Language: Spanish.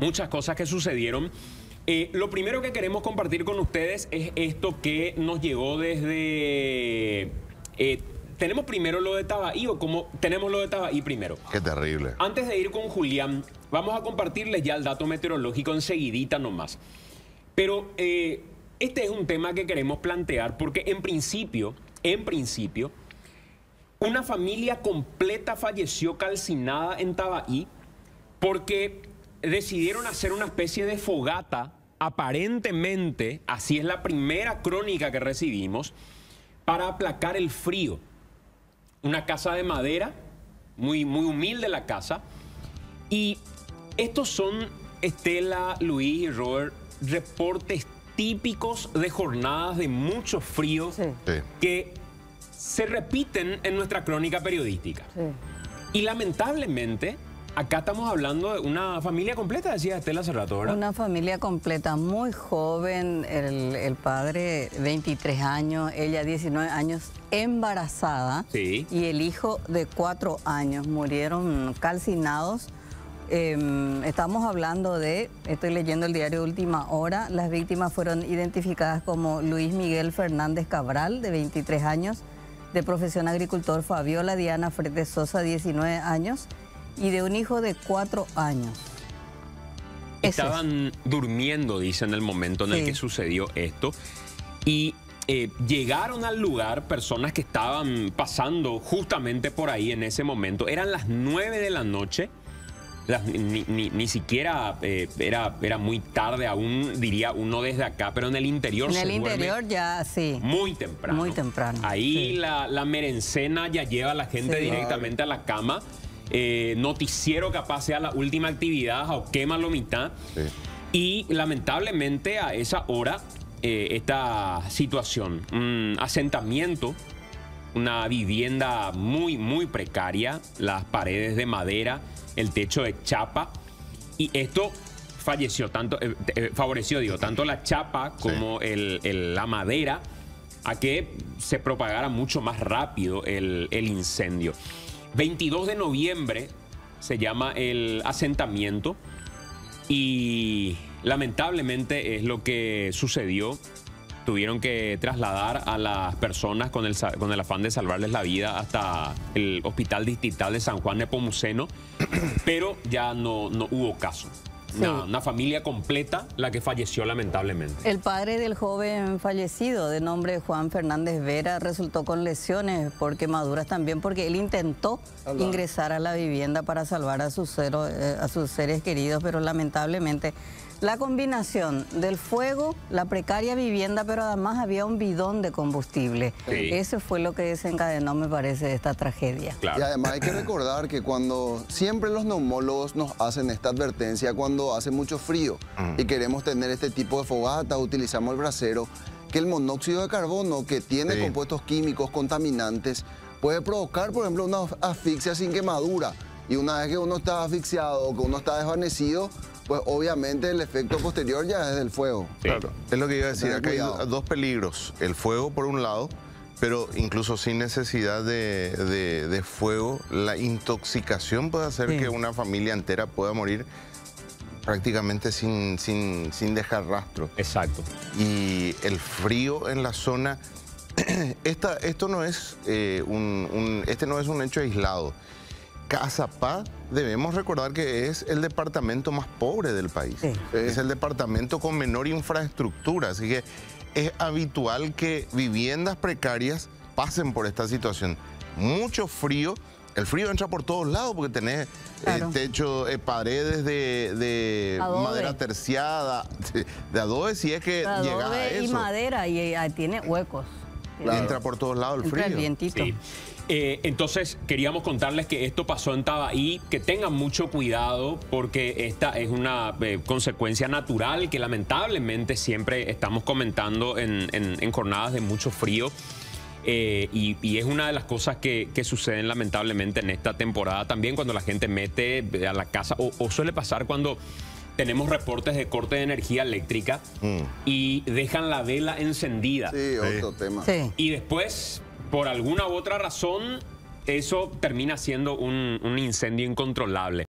muchas cosas que sucedieron. Eh, lo primero que queremos compartir con ustedes es esto que nos llegó desde... eh, tenemos primero lo de Tabaí o como tenemos lo de Tabaí primero. Qué terrible. Antes de ir con Julián, vamos a compartirles ya el dato meteorológico enseguidita nomás. Pero eh, este es un tema que queremos plantear porque en principio, en principio, una familia completa falleció calcinada en Tabaí porque decidieron hacer una especie de fogata, aparentemente, así es la primera crónica que recibimos, para aplacar el frío. Una casa de madera, muy, muy humilde la casa, y estos son, Estela, Luis y Robert, reportes típicos de jornadas de mucho frío Sí. Que se repiten en nuestra crónica periodística. Sí. Y lamentablemente, acá estamos hablando de una familia completa, decía Estela hace rato, ¿verdad? Una familia completa, muy joven, el, el padre 23 años, ella 19 años, embarazada. Sí. Y el hijo de 4 años murieron calcinados. Eh, estamos hablando de, estoy leyendo el diario Última Hora, las víctimas fueron identificadas como Luis Miguel Fernández Cabral, de 23 años, de profesión agricultor Fabiola Diana Fretes Sosa, 19 años, y de un hijo de 4 años. Ese es. Estaban durmiendo, dice, en el momento en el Sí. que sucedió esto. Y eh, llegaron al lugar personas que estaban pasando justamente por ahí en ese momento. Eran las 9 de la noche. Las- ni, ni- ni siquiera eh, era, era muy tarde aún, diría uno desde acá, pero en el interior En se el interior ya, sí. muy temprano. Muy temprano, Ahí sí. la, la merencena ya lleva a la gente Sí. directamente a la cama. Eh, noticiero capaz sea la última actividad o quema lo mitad. Sí. Y lamentablemente a esa hora, eh, esta situación, un asentamiento, una vivienda muy, muy precaria, las paredes de madera, el techo de chapa, y esto falleció tanto, eh, favoreció, digo, tanto la chapa como el- el- la madera a que se propagara mucho más rápido el, el incendio. 22 de noviembre se llama el asentamiento y lamentablemente es lo que sucedió. Tuvieron que trasladar a las personas con el, con el afán de salvarles la vida hasta el Hospital Distrital de San Juan Nepomuceno, pero ya no, no hubo caso. Una, Sí. una familia completa la que falleció lamentablemente. El padre del joven fallecido, de nombre Juan Fernández Vera, resultó con lesiones por quemaduras también, porque él intentó ingresar a la vivienda para salvar a sus, cero- eh, a sus seres queridos, pero lamentablemente la combinación del fuego, la precaria vivienda, pero además había un bidón de combustible. Sí. Eso fue lo que desencadenó, me parece, esta tragedia. Claro. Y además hay que recordar que cuando siempre los neumólogos nos hacen esta advertencia cuando hace mucho frío y queremos tener este tipo de fogata, utilizamos el brasero, que el monóxido de carbono que tiene Sí. compuestos químicos contaminantes puede provocar, por ejemplo, una asfixia sin quemadura. Y una vez que uno está asfixiado o que uno está desvanecido, pues obviamente el efecto posterior ya es del fuego. Sí. Claro. Es lo que iba a decir. Acá hay dos peligros. El fuego por un lado, pero incluso sin necesidad de, de- de fuego, la intoxicación puede hacer Sí. que una familia entera pueda morir prácticamente sin, sin, sin dejar rastro. Exacto. y el frío en la zona. Esta, esto no es eh, un, un- este no es un hecho aislado. Cazapá debemos recordar que es el departamento más pobre del país. Sí. Es el departamento con menor infraestructura, así que es habitual que viviendas precarias pasen por esta situación. Mucho frío. El frío entra por todos lados porque tenés eh, techo, eh, paredes de, madera terciada, de, de adobe, si es que llega a Adobe y eso. madera y eh, tiene huecos. Claro. Entra por todos lados el Entra el frío. vientito. Sí. Eh, entonces, queríamos contarles que esto pasó en Tabaí, que tengan mucho cuidado porque esta es una eh, consecuencia natural que lamentablemente siempre estamos comentando en, en- en jornadas de mucho frío. Eh, y, y es una de las cosas que, que suceden lamentablemente en esta temporada también cuando la gente mete a la casa, o, o suele pasar cuando tenemos reportes de corte de energía eléctrica Mm. y dejan la vela encendida. Sí, otro tema. Sí. Y después, por alguna u otra razón, eso termina siendo un, un incendio incontrolable.